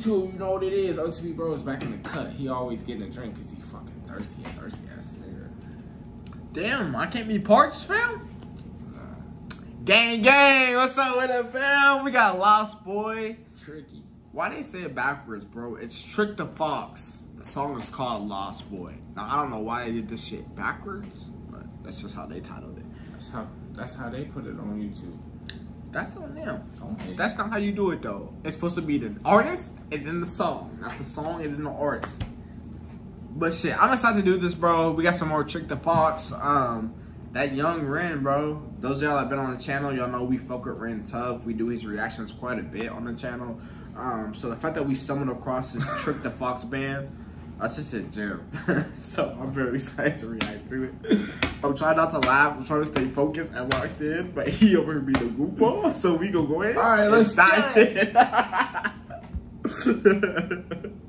YouTube, you know what it is. OTB bro is back in the cut. He always getting a drink because he fucking thirsty and thirsty ass nigga. Damn, I can't be parts, fam. Gang, gang, what's up with it, fam? We got Lost Boy. Tricky. Why they say it backwards, bro? It's Trick the Fox. The song is called Lost Boy. Now, I don't know why they did this shit backwards, but that's just how they titled it. That's how that's how they put it on YouTube. That's on them. Don't. That's not how you do it, though. It's supposed to be the artist and then the song. Not the song and then the artist. But shit, I'm excited to do this, bro. We got some more Trick the Fox. Um, that young Ren, bro. Those y'all that been on the channel, y'all know we fuck with Ren tough. We do his reactions quite a bit on the channel. Um, so the fact that we stumbled across this Trick the Fox band, that's just a gem. so I'm very excited to react to it. I'm trying not to laugh. I'm trying to stay focused and locked in. But he over here be the goofball. So we gonna go ahead. All right, let's dive in.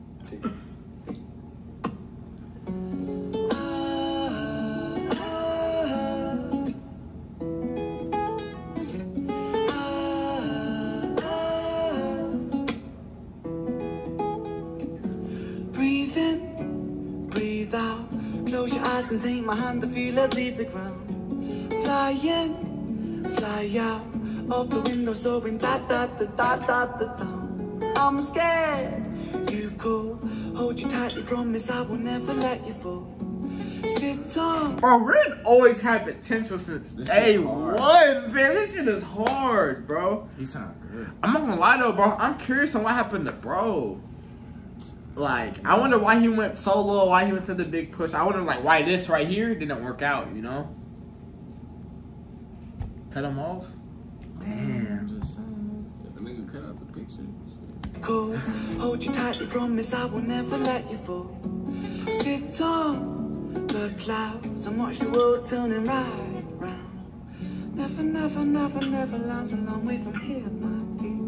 and take my hand. The feelers leave the ground. Fly in, fly out. Of the window, soaring da da da da da da da. I'm scared. You go, hold you tightly. Promise I will never let you fall. Sit on. Bro, Ren always had potential since This day one, man. This shit is hard, bro. He sound good. I'm not gonna lie though, bro. I'm curious on what happened to bro. Like, I wonder why he went solo, why he went to the big push. I wonder like why this right here didn't work out, you know? Cut him off. Damn. I'm just saying. If the nigga cut out the picture. shit. Go, hold you tightly, promise I will never let you fall. Sit on the clouds and watch the world turning right round. Never, never, never, never lands a long way from here, my dear.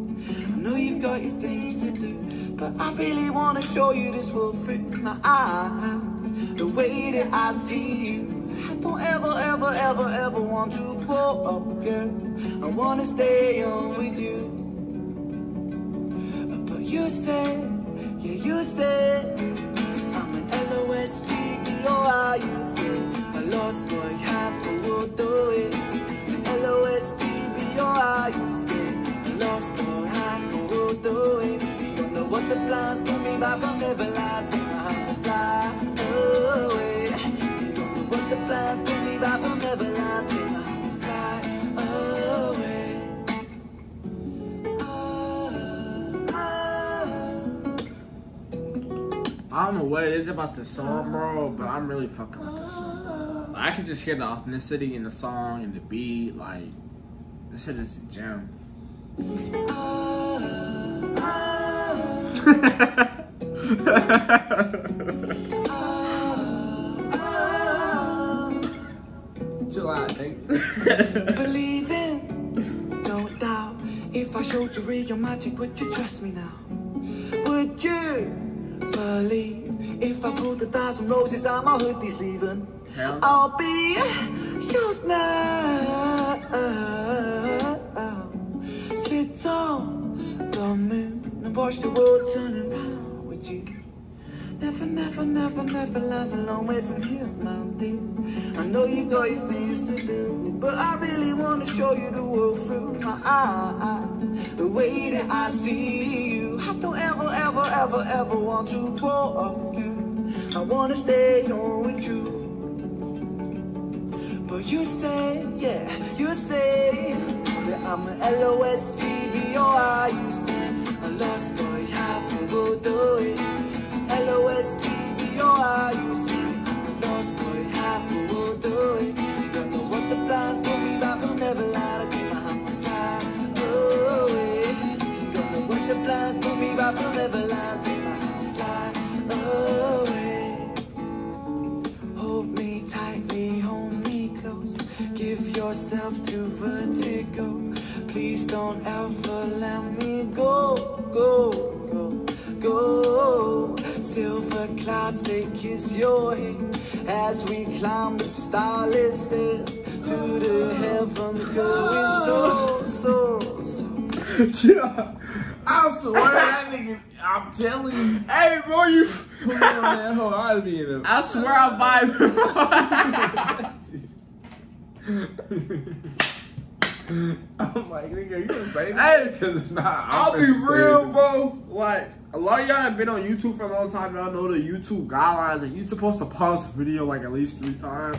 I know you've got your things to do, but I really wanna show you this world through my eyes. The way that I see you. I don't ever, ever, ever, ever want to grow up, girl. I wanna stay young with you. But you said, yeah, you said, plans for me, but to my heart to fly away. You know the plans for me, but from Neverland to my heart to fly away. I don't know what it is about the song, bro, but I'm really fucking with this song. I could just hear the authenticity in the song and the beat, like this shit is a gem. out, nigga. Believe in, no doubt. If I showed you real magic, would you trust me now? Would you believe if I pulled a thousand roses out my hoodie sleeving? Hell no. I'll be yours now. Sit on the moon and watch the world turning round with you. Never, never, never, never lies a long way from here, my dear. I know you've got your things to do, but I really want to show you the world through my eyes. The way that I see you, I don't ever, ever, ever, ever want to grow up, girl. I want to stay home with you. But you say, yeah, you say that I'm an L-O-S-T-B-O-I. You say a lost boy, a will do it. Yourself to vertigo. Please don't ever let me go, go, go, go. Silver clouds, they kiss your head as we climb the starless stairs to the heavens. Girl, it's so, so, so. yeah. I swear that nigga. I'm telling you. Hey, bro, you. Put me on that hoe. I'd be in a. I swear I vibe. I'm like, nigga, you gonna say Hey, that? Cause nah, I'll I'm be real, bro. Like, a lot of y'all have been on YouTube for a long time. Y'all know the YouTube guidelines. Like, you're supposed to pause the video like at least three times.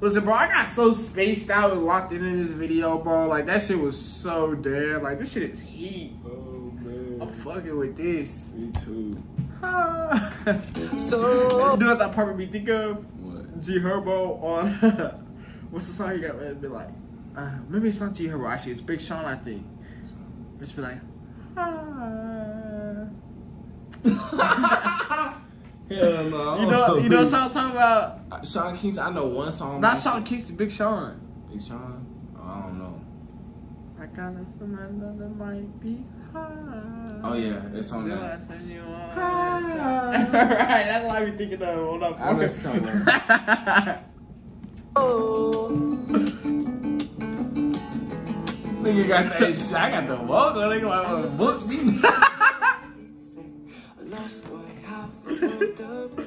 Listen, bro, I got so spaced out and locked in in this video, bro. Like, that shit was so dead. Like, this shit is heat. Oh man. I'm fucking with this. Me too. So you know what that part made me think of? What? G Herbo on what's the song you got? It'd be like, uh, maybe it's not G. Actually, it's Big Sean. I think. It's be like, ah. Hell no. you know, you know what song I'm talking about? Uh, Sean Kingston. I know one song. Not Sean Kingston, Big Sean. Big Sean. Oh, I don't know. I kind of remember that might be high. Oh yeah, it's on I that. you? Ah. right, that's what I be thinking of. Hold up. I know talking about. Got that shit. I got the vocal. Nigga want to book me. A lost boy, half a world up.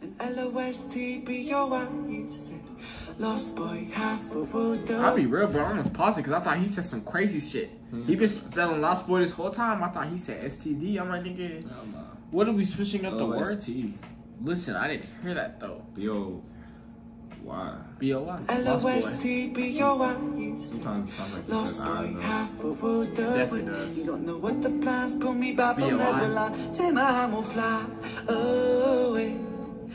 An L-O-S-T-B-O-I, he said. Lost boy, half a world I'll be real, bro. I almost paused it because I thought he said some crazy shit. He been spelling Lost Boy this whole time. I thought he said STD. I'm like thinking, what are we switching up the oh, words? Listen, I didn't hear that though. B.O. Why? B O Y. Lost Boy. L-O-S-T-B-O-I, he. Sometimes it sounds like it Lost says I boy, know. half a world up. Definitely does. You don't know what the plans pull me back from B.O.I.. Neverland. Say my hand will fly away.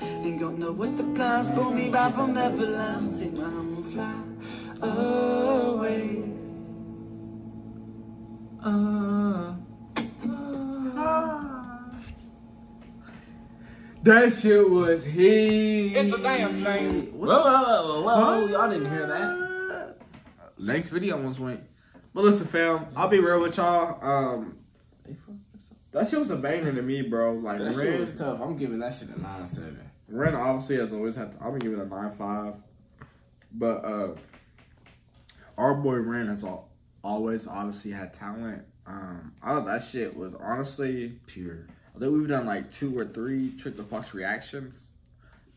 Ain't got know what the plans pull me back from Neverland. Say my hand will fly away. Uh, That shit was he. It's a damn shame. Whoa, whoa, whoa, whoa, whoa. Y'all didn't hear that. Next video almost went. But listen, fam, I'll be real with y'all. Um, that shit was a banger to me, bro. Like That shit Ren, was tough. I'm giving that shit a 9-7. Ren obviously has always had. To, I'm gonna give it a nine five. But uh, our boy Ren has all, always obviously had talent. Um, I thought that shit was honestly Pure. I think we've done like two or three Trick the Fox reactions.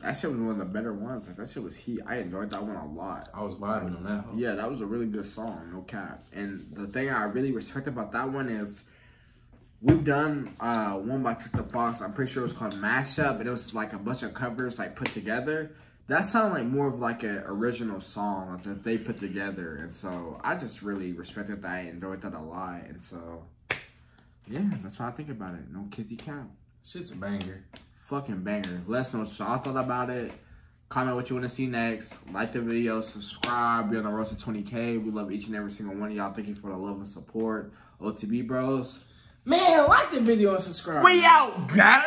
That shit was one of the better ones. Like that shit was heat. I enjoyed that one a lot. I was vibing on that. hoe. Yeah, that was a really good song, no cap. And the thing I really respect about that one is we've done uh one by Trick the Fox. I'm pretty sure it was called Mashup, and it was like a bunch of covers like put together. That sounded like more of like an original song that they put together, and so I just really respected that. and enjoyed that a lot, and so yeah, that's how I think about it. No kizzy cap Shit's a banger. fucking banger. Let us know what y'all thought about it. Comment what you want to see next. Like the video, subscribe. Be on the road to 20k. We love each and every single one of y'all. Thank you for the love and support. OTB bros. Man, like the video and subscribe. We out, guys.